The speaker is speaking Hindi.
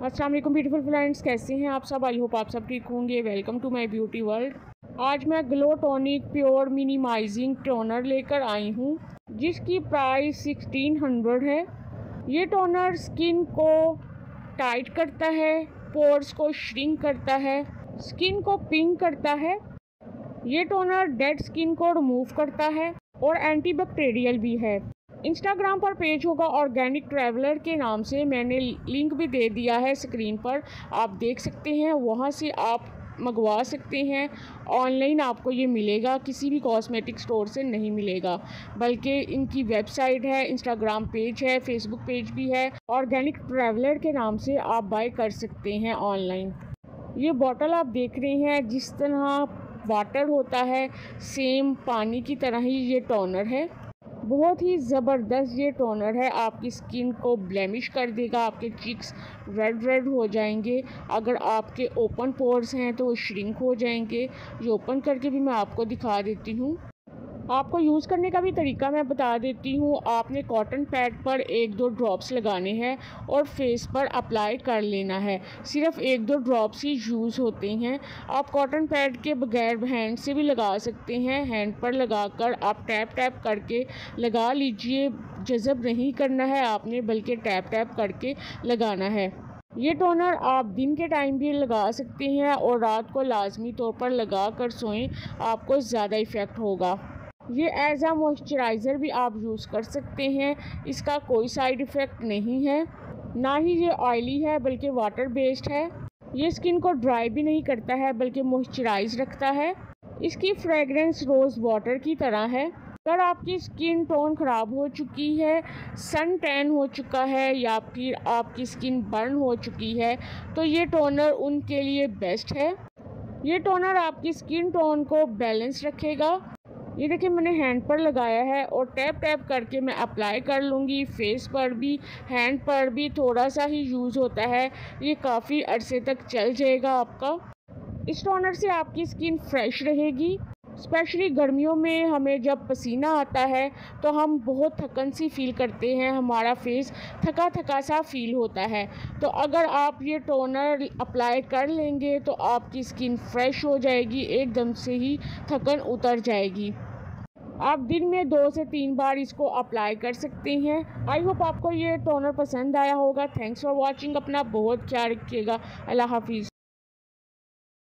अस्सलाम वालेकुम ब्यूटीफुल फ्रेंड्स कैसे हैं आप सब? आई होप आप सब ठीक होंगे। Welcome to my beauty world आज मैं glow tonic pure minimising toner लेकर आई हूँ, जिसकी प्राइस सिक्सटीन हंड्रेड है। ये टोनर स्किन को टाइट करता है पोर्स को श्रिंक करता है स्किन को पिंक करता है। ये टोनर डेड स्किन को रिमूव करता है और एंटीबैक्टीरियल भी है। इंस्टाग्राम पर पेज होगा ऑर्गेनिक ट्रैवलर के नाम से। मैंने लिंक भी दे दिया है स्क्रीन पर। आप देख सकते हैं, वहाँ से आप मंगवा सकते हैं। ऑनलाइन आपको ये मिलेगा, किसी भी कॉस्मेटिक स्टोर से नहीं मिलेगा। बल्कि इनकी वेबसाइट है इंस्टाग्राम पेज है फेसबुक पेज भी है। ऑर्गेनिक ट्रैवलर के नाम से आप बाय कर सकते हैं ऑनलाइन। ये बॉटल आप देख रहे हैं, जिस तरह वाटर होता है, सेम पानी की तरह ही ये टोनर है। बहुत ही ज़बरदस्त ये टोनर है। आपकी स्किन को ब्लेमिश कर देगा, आपके चिक्स रेड रेड हो जाएँगे। अगर आपके ओपन पोर्स हैं तो वो श्रिंक हो जाएँगे। ये ओपन करके भी मैं आपको दिखा देती हूँ। आपको यूज़ करने का भी तरीका मैं बता देती हूँ। आपने कॉटन पैड पर एक दो ड्रॉप्स लगाने हैं और फेस पर अप्लाई कर लेना है। सिर्फ़ एक दो ड्रॉप्स ही यूज़ होते हैं। आप कॉटन पैड के बगैर हैंड से भी लगा सकते हैं। हैंड पर लगाकर आप टैप टैप करके लगा लीजिए। जज़ब नहीं करना है आपने, बल्कि टैप टैप करके लगाना है। ये टोनर आप दिन के टाइम भी लगा सकते हैं और रात को लाजमी तौर पर लगा कर सोएँ, आपको ज़्यादा इफ़ेक्ट होगा। ये एज आ मॉइस्चराइज़र भी आप यूज़ कर सकते हैं। इसका कोई साइड इफ़ेक्ट नहीं है। ना ही ये ऑयली है, बल्कि वाटर बेस्ड है। ये स्किन को ड्राई भी नहीं करता है, बल्कि मॉइस्चराइज रखता है। इसकी फ्रेगरेंस रोज़ वाटर की तरह है। अगर आपकी स्किन टोन ख़राब हो चुकी है सन टैन हो चुका है, या फिर आपकी स्किन बर्न हो चुकी है तो ये टोनर उनके लिए बेस्ट है। ये टोनर आपकी स्किन टोन को बैलेंस रखेगा। ये देखिए, मैंने हैंड पर लगाया है और टैप टैप करके मैं अप्लाई कर लूँगी। फेस पर भी हैंड पर भी थोड़ा सा ही यूज़ होता है। ये काफ़ी अरसे तक चल जाएगा आपका। इस टोनर से आपकी स्किन फ्रेश रहेगी। स्पेशली गर्मियों में हमें जब पसीना आता है तो हम बहुत थकन सी फील करते हैं। हमारा फेस थका थका सा फील होता है। तो अगर आप ये टोनर अप्लाई कर लेंगे तो आपकी स्किन फ्रेश हो जाएगी, एकदम से ही थकन उतर जाएगी। आप दिन में दो से तीन बार इसको अप्लाई कर सकते हैं। आई होप आपको ये टोनर पसंद आया होगा। थैंक्स फॉर वॉचिंग अपना बहुत ख्याल रखिएगा। अल्लाह हाफिज़।